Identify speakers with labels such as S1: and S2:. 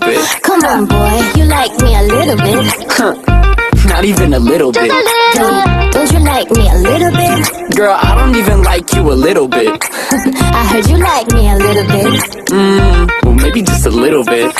S1: Come on, boy, you like me a little bit.
S2: Not even a little bit.
S1: Don't, don't you like me a little bit?
S2: Girl, I don't even like you a little bit.
S1: I heard you like me a little bit.
S2: Mmm, well, maybe just a little bit.